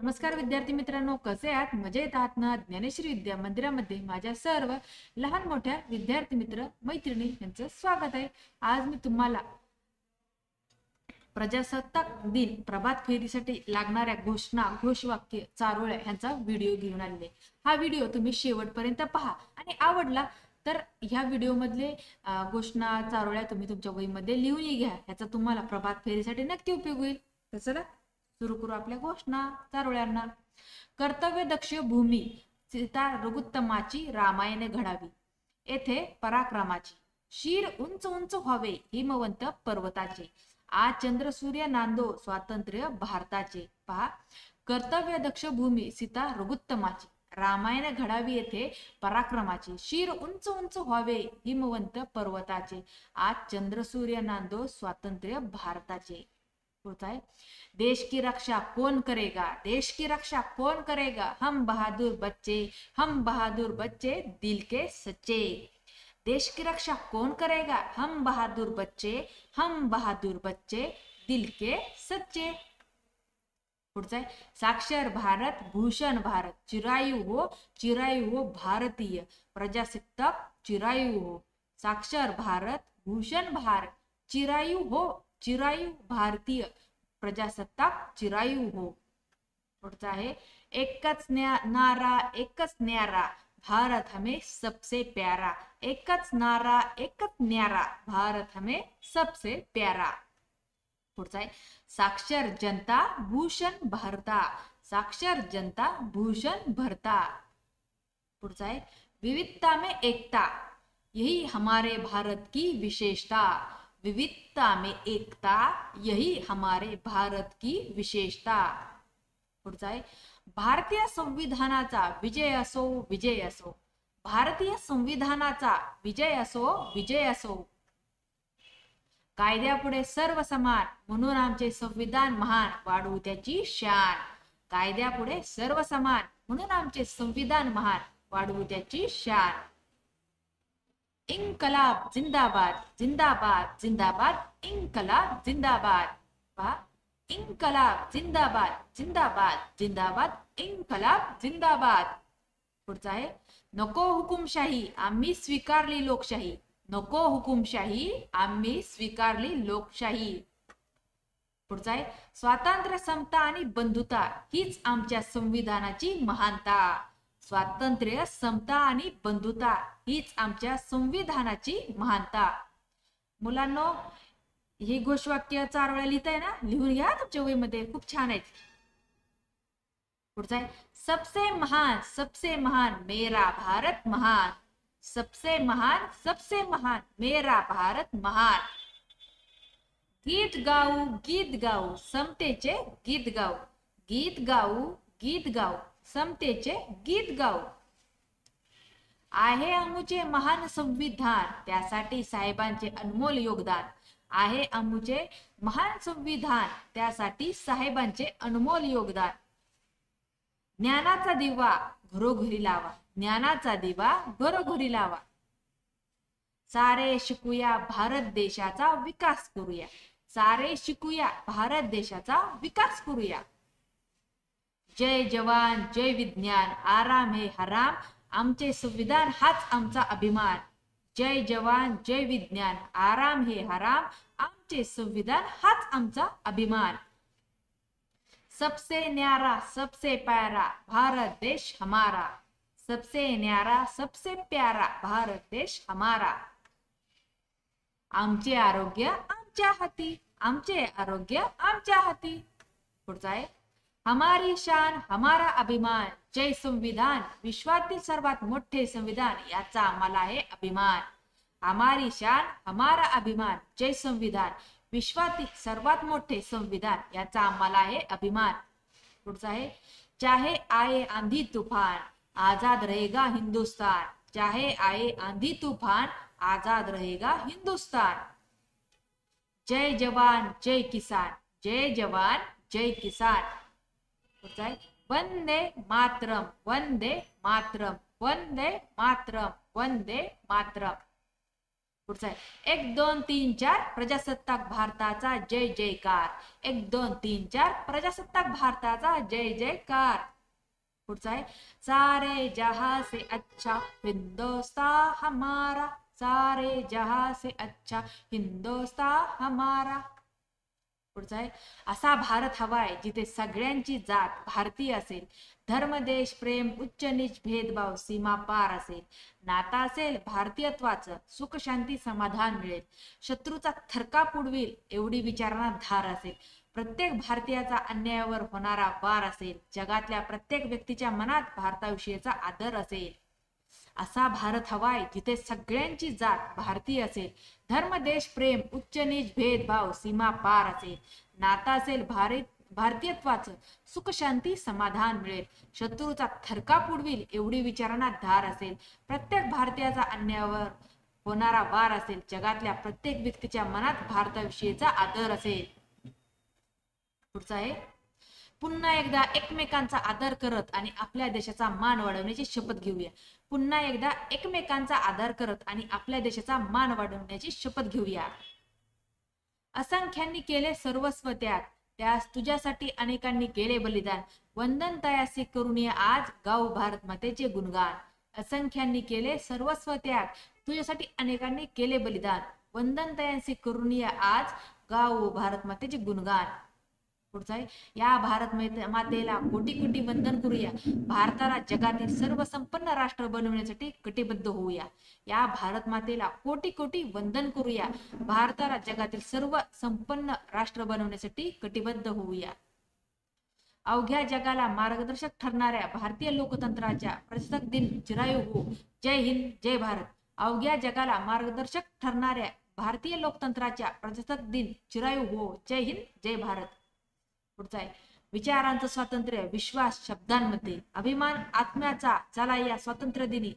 नमस्कार विद्यार्थी मित्रांनो कसे आहात? मजेत आहात ना? ज्ञानेश्वरी विद्या मंदिरामध्ये माझ्या सर्व लहान मोठ्या विद्यार्थी मित्र मैत्रिणी यांचं स्वागत आहे. आज मी तुम्हाला प्रजासत्ताक दिन प्रभात फेरीसाठी लागणाऱ्या घोषणा घोषवाक्य चारोळ्या ह्यांचा व्हिडिओ घेऊन आलेले हा व्हिडिओ तुम्ही शेवटपर्यंत पहा. आणि आवडला तर ह्या व्हिडिओमधले घोषणा चारोळ्या तुम्ही तुमच्या वहीमध्ये लिहूनही घ्या. ह्याचा तुम्हाला प्रभात फेरीसाठी नक्की उपयोग होईल. तर चला सुरू करू आपल्या घोषणा चारोळ्यांना. कर्तव्य दक्ष भूमी सीता रघुत्तमाची रामायणे घडावी. येथे पराक्रमाची. शिर उंच उंच व्हावे हिमवंत पर्वताचे. आज चंद्र सूर्य नांदो स्वातंत्र्य भारताचे. पहा कर्तव्य दक्ष भूमी सीता रघुत्तमाची. रामायण घडावी येथे पराक्रमाची. शिर उंच उंच व्हावे हिमवंत पर्वताचे. आज चंद्र सूर्य नांदो स्वातंत्र्य भारताचे. पुढचा आहे देश की रक्षा कौन करेगा? देश की रक्षा कौन करेगा? हम बहादुर बच्चे, हम बहादुर बच्चे दिल के सच्चे। देश की रक्षा कौन करेगा? हम बहादुर बच्चे, हम बहादुर बच्चे दिल के सच्चे। साक्षर भारत, भूषण भारत, चिरायू हो चिरायू हो भारतीय। प्रजासत्ताक, चिरायू हो। साक्षर भारत, भूषण भारत, चिरायू हो चिरायू भारतीय प्रजासत्ताक चिरायू हो. पुढचा आहे. एकच नारा, एकच न्यारा. भारत हमें सबसे प्यारा. एकच नारा, एकच न्यारा. भारत हमें सबसे प्यारा. पुढचा आहे. साक्षर जनता भूषण भरता. साक्षर जनता भूषण भरता. पुढचा आहे. विविधता में एकता. यही हमारे भारत की विशेषता. विविधता में एकता यही हमारे भारत की विशेषता। पुढचा आहे. भारतीय संविधानाचा विजय असो विजय असो. भारतीय संविधानाचा विजय असो विजय असो. कायद्यापुढे सर्व समान म्हणून आमचे संविधान महान वाढवू त्याची शान. कायद्यापुढे सर्व समान म्हणून आमचे संविधान महान वाढवू त्याची शान. इन्कलाब जिंदाबाद जिंदाबाद जिंदाबाद इन्कलाब जिंदाबाद. पहा इन्कलाब जिंदाबाद जिंदाबाद जिंदाबाद इन्कलाब जिंदाबाद. पुढचा आहे. नको हुकुमशाही आम्ही स्वीकारली लोकशाही. नको हुकुमशाही आम्ही स्वीकारली लोकशाही. पुढचा आहे. स्वातंत्र्य समता आणि बंधुता हीच आमच्या संविधानाची महानता. स्वातंत्र्य समता आणि बंधुता हीच आमच्या संविधानाची महानता. मुलांनो ही घोषवाक्य चार वेळा लिहिताय ना? लिहून घ्या तुमच्या वहीमध्ये. खूप छान आहेत पुढचा आहे. सबसे महान सबसे महान मेरा भारत महान. सबसे महान सबसे महान मेरा भारत महान. गीत गाऊ गीत गाऊ समतेचे गीत गाऊ. गीत गाऊ गीत गाऊ. समतेचे गीत गाऊ. आहे अमुचे महान संविधान त्यासाठी साहेबांचे अनमोल योगदान. आहे अमुचे महान संविधान त्यासाठी साहेबांचे अनमोल योगदान. ज्ञानाचा दिवा घरोघरी लावा ज्ञानाचा दिवा घरोघरी लावा. सारे शिकूया भारत देशाचा विकास करूया. सारे शिकूया भारत देशाचा विकास करूया. जय जवान जय विज्ञान आराम हे हराम आमचे संविधान हाच आमचा अभिमान. जय जवान जय विज्ञान आराम हे हराम आमचे संविधान हाच आमचा अभिमान. सबसे न्यारा सबसे प्यारा भारत देश हमारा. सबसे न्यारा सबसे प्यारा भारत देश हमारा. आमचे आरोग्य आमच्या हाती आमचे आरोग्य आमच्या हाती. पुढचा आहे. हमारी शान हमारा अभिमान जय संविधान विश्वातील सर्वात मोठे संविधान याचा आम्हाला आहे अभिमान. हमारी शान हमारा अभिमान जय संविधान विश्वातील सर्वात मोठे संविधान याचा आम्हाला आहे अभिमान. पुढचा आहे चाहे आए आंधी तूफान आजाद रहेगा हिंदुस्तान. चाहे आए आंधी तूफान आजाद रहेगा हिंदुस्तान. जय जवान जय किसान जय जवान जय किसान. पुढचा वंदे मातरम वंदे मातरम वंदे मातरम वंदे मातरम. पुढचा आहे एक दोन तीन चार प्रजासत्ताक भारताचा जय जयकार. एक दोन तीन चार प्रजासत्ताक भारताचा जय जयकार. पुढचा आहे सारे जहा से अच्छा हिंदोस्ता हमारा. सारे जहा से अच्छा हिंदोस्ता हमारा. पुढचा आहे. असा भारत हवाय जिथे सगळ्यांची जात भारतीय असेल. धर्म देश प्रेम उच्च नीच भेदभाव सीमा पार असेल. नाता असेल भारतीयत्वाचं सुख शांती समाधान मिळेल. शत्रूचा थरका पुडवील एवढी विचारणा धार असेल. प्रत्येक भारतीयाचा अन्यायावर होणारा वार असेल. जगातल्या प्रत्येक व्यक्तीच्या मनात भारताविषयीचा आदर असेल. असा भारत हवाय जिथे सगळ्यांची जात भारतीय असेल. धर्म देश प्रेम उच्च नीच भेदभाव सीमा पार असेल. नाता असेल भारत भारतीयत्वाचं सुख शांती समाधान मिळेल. शत्रूचा थरका उडवील एवढी विचारणा धार असेल. प्रत्येक भारतीयाचा अन्यायावर होणारा वार असेल. जगातल्या प्रत्येक व्यक्तीच्या मनात भारताविषयीचा आदर असेल. पुढचा आहे. पुन्हा एकदा एकमेकांचा आदर करत आणि आपल्या देशाचा मान वाढवण्याची शपथ घेऊया. पुन्हा एकदा एकमेकांचा आदर करत आणि आपल्या देशाचा मान वाढवण्याची शपथ घेऊया. असंख्यांनी केले सर्वस्व त्याग. त्यास तुझ्यासाठी अनेकांनी केले बलिदान. वंदन तयासी करून आज गाव भारत मातेचे गुणगान. असंख्यांनी केले सर्वस्व त्याग. तुझ्यासाठी अनेकांनी केले बलिदान. वंदन तयासी करून आज गाव भारत मातेचे गुणगान. पुढचा आहे. या भारत मातेला कोटी कोटी वंदन करूया. भारताला जगातील सर्व संपन्न राष्ट्र बनवण्यासाठी कटिबद्ध होऊया. या भारत मातेला कोटी कोटी वंदन करूया. भारताला जगातील सर्व संपन्न राष्ट्र बनवण्यासाठी कटिबद्ध होऊया. अवघ्या जगाला मार्गदर्शक ठरणाऱ्या भारतीय लोकतंत्राच्या प्रजासत्ताक दिन चिरायू हो. जय हिंद जय भारत. अवघ्या जगाला मार्गदर्शक ठरणाऱ्या भारतीय लोकतंत्राच्या प्रजासत्ताक दिन चिरायू हो. जय हिंद जय भारत. पुढचा आहे. विचारांचं स्वातंत्र्य विश्वास शब्दांमध्ये. अभिमान आत्म्याचा चला या स्वातंत्र्य दिनी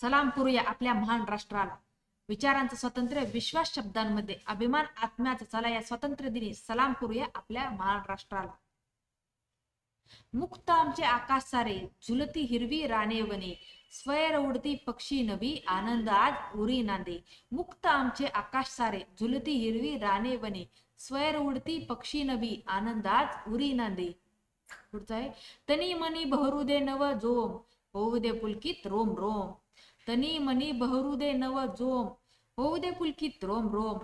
सलाम करूया आपल्या महान राष्ट्राला. विचारांचं स्वातंत्र्य विश्वास शब्दांमध्ये. अभिमान आत्म्याचा चला या स्वातंत्र्य दिनी सलाम करूया आपल्या महान राष्ट्राला. मुक्त आमचे आकाश सारे झुलती हिरवी राणे वने स्वयर उडती पक्षी नवी आनंद आज उरी नांदे. मुक्त आमचे आकाश सारे झुलती हिरवी राणे वने स्वयर उडती पक्षी नवी आनंदात उरी नांदे. पुढचं आहे. तनी मनी बहरू दे नव जोम होऊ दे पुलकित रोम रोम. तनी मनी बहरू दे नव जोम होऊ दे पुलकित रोम रोम.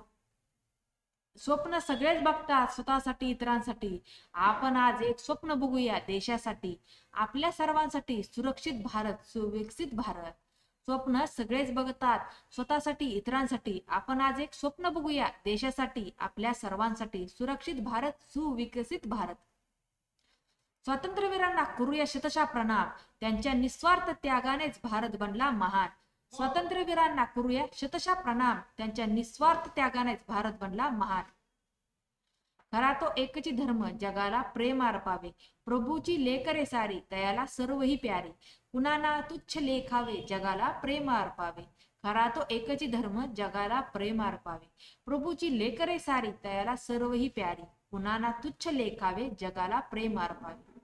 स्वप्न सगळेच बघतात स्वतःसाठी इतरांसाठी. आपण आज एक स्वप्न बघूया देशासाठी. आपल्या सर्वांसाठी सुरक्षित भारत सुविकसित भारत. स्वप्न सगळेच बघतात स्वतःसाठी इतरांसाठी. आपण आज एक स्वप्न बघूया देशासाठी आपल्या सर्वांसाठी. सुरक्षित भारत सुविकसित भारत. स्वातंत्र्यवीरांना करूया शतशा प्रणाम. त्यांच्या निस्वार्थ त्यागानेच भारत बनला महान. स्वातंत्र्यवीरांना करूया शतशा प्रणाम. त्यांच्या निस्वार्थ त्यागानेच भारत बनला महान. खरा तो एकची धर्म जगाला प्रेम अर्पावे. प्रभूची लेकरे सारी तयाला सर्वही प्यारी. कुणाना तुच्छ लेखावे जगाला प्रेम अर्पावे. खरा तो एकच धर्म जगाला प्रेम अर्पावे. प्रभूची लेकरे सारी तयाला सर्वही प्यारी. कुणाना तुच्छ लेखावे जगाला प्रेम अर्पावे.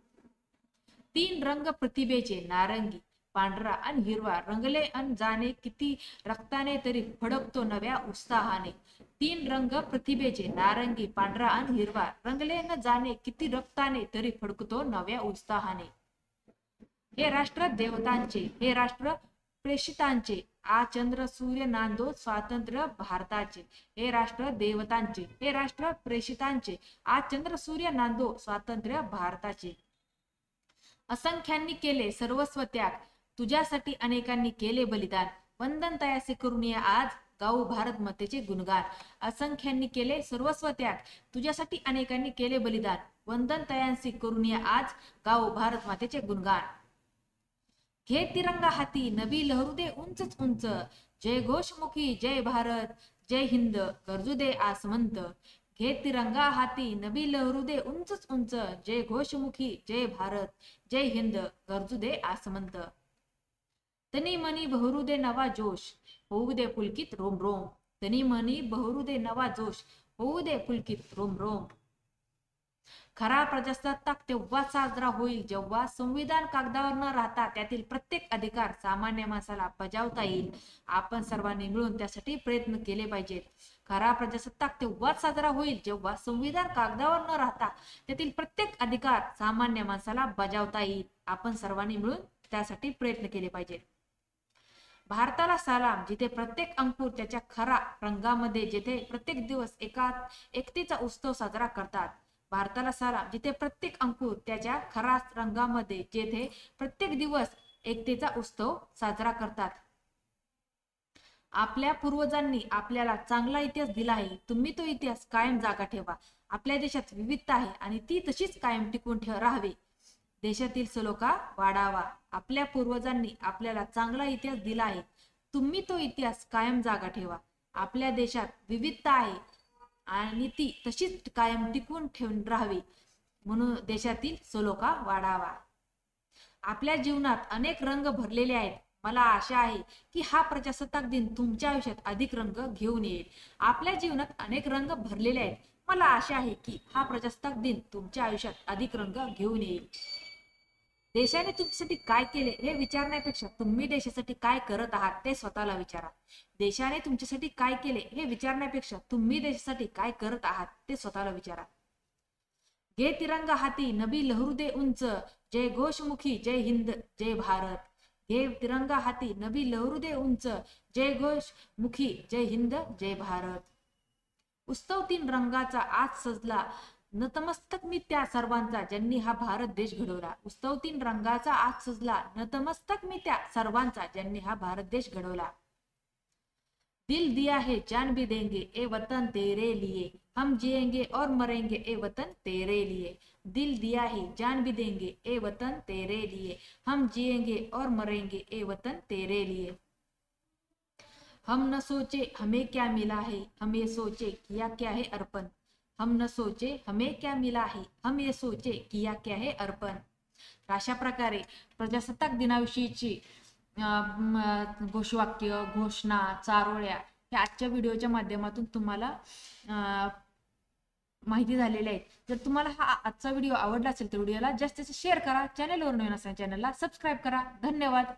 तीन रंग प्रतिभेचे नारंगी. पांढरा आणि हिरवा. रंगले अन जाणे किती रक्ताने तरी फडकतो नव्या उत्साहाने. तीन रंग प्रतिभेचे नारंगी पांढरा आणि हिरवा. रंगले न जाणे किती रक्ताने तरी फडकतो नव्या उत्साहाने. हे राष्ट्र देवतांचे हे राष्ट्र प्रेषितांचे आ चंद्र सूर्य नांदो स्वातंत्र्य भारताचे. हे राष्ट्र देवतांचे हे राष्ट्र प्रेषितांचे आ चंद्र सूर्य नांदो स्वातंत्र्य भारताचे. असंख्यांनी केले सर्वस्व त्याग. तुझ्यासाठी अनेकांनी केले बलिदान. वंदन तयासे करून आज गाऊ भारत मातेचे गुणगान. असंख्यांनी केले सर्वस्व त्याग. तुझ्यासाठी अनेकांनी केले बलिदान. वंदन तयांसी करून आज गाऊ भारत मातेचे गुणगान. घे तिरंगा हाती नवी लहरू दे उंचच उंच. जय घोषमुखी जय भारत जय हिंद गरजू दे आसमंत. घे तिरंगा हाती नवी लहरू दे उंचच उंच. जय घोषमुखी जय भारत जय हिंद गरजू दे आसमंत. तनी मनी बहरू दे नवा जोश होऊ दे पुलकित रोम रोम. तनी मनी बहरू दे नवा जोश होऊ दे पुलकित रोम रोम. खरा प्रजासत्ताक तेव्हा साजरा होईल जेव्हा संविधान कागदावर न राहता त्यातील प्रत्येक अधिकार सामान्य माणसाला बजावता येईल. आपण सर्वांनी मिळून त्यासाठी प्रयत्न केले पाहिजेत. खरा प्रजासत्ताक तेव्हाच साजरा होईल जेव्हा संविधान कागदावर न राहता त्यातील प्रत्येक अधिकार सामान्य माणसाला बजावता येईल. आपण सर्वांनी मिळून त्यासाठी प्रयत्न केले पाहिजेत. भारताला सलाम जिथे प्रत्येक अंकुर त्याच्या खरा रंगामध्ये जेथे प्रत्येक दिवस एका एकतेचा उत्सव साजरा करतात. भारताला सलाम जिथे प्रत्येक अंकुर त्याच्या खरा रंगामध्ये जेथे प्रत्येक दिवस एकतेचा उत्सव साजरा करतात. आपल्या पूर्वजांनी आपल्याला चांगला इतिहास दिला आहे. तुम्ही तो इतिहास कायम जागा ठेवा. आपल्या देशात विविधता आहे आणि ती तशीच कायम टिकून ठेव राहावी. देशातील सलोखा वाढावा. आपल्या पूर्वजांनी आपल्याला चांगला इतिहास दिला आहे. तुम्ही तो इतिहास कायम जागा ठेवा. आपल्या देशात विविधता आहे आणि ती तशीच कायम टिकून ठेवून राहावी. म्हणून देशातील सलोखा वाढावा. आपल्या जीवनात अनेक रंग भरलेले आहेत. मला आशा आहे की हा प्रजासत्ताक दिन तुमच्या आयुष्यात अधिक रंग घेऊन येईल. आपल्या जीवनात अनेक रंग भरलेले आहेत. मला आशा आहे की हा प्रजासत्ताक दिन तुमच्या आयुष्यात अधिक रंग घेऊन येईल. देशाने तुमच्यासाठी काय केले हे विचारण्यापेक्षा तुम्ही देशासाठी काय करत आहात ते स्वतःला विचारा. देशाने तुमच्यासाठी काय केले हे विचारण्यापेक्षा तुम्ही देशासाठी काय करत आहात ते स्वतःला विचारा. घे तिरंगा हाती नबी लहरू दे उंच जय घोषमुखी जय हिंद जय भारत. घे तिरंगा हाती नबी लहरू दे उंच जय घोष मुखी जय हिंद जय भारत. उत्सव तीन रंगाचा आज सजला नतमस्तक मी त्या सर्वांचा ज्यांनी हा भारत देश घडवला. उत्सव तीन रंगाचा आज सजला. नतमस्तक मी त्या सर्वांचा ज्यांनी हा भारत देश घडवला. दिल दिया है, जान भी देंगे, ए वतन तेरे लिए. हम जिएँगे और मरेंगे, ए वतन तेरे लिए. दिल दिया है, जान भी देंगे, ए वतन तेरे लिए. हम जिएँगे और मरेंगे, ए वतन तेरे लिए. हम न सोचे हमें क्या मिला है, हम ये सोचे किया क्या है अर्पण. हम न सोचे हमें क्या मिला है? हम ये सोचे किया क्या है अर्पण। तर अशा प्रकारे प्रजासत्ताक दिनाविषयीची घोषवाक्य घोषणा चारोळ्या ह्या आजच्या व्हिडिओच्या माध्यमातून तुम्हाला माहिती झालेली आहे जर तुम्हाला हा आजचा व्हिडिओ आवडला असेल तर व्हिडिओला जास्तीत जास्त शेअर करा. चॅनलवर नवीन असेल चॅनलला सबस्क्राईब करा. धन्यवाद.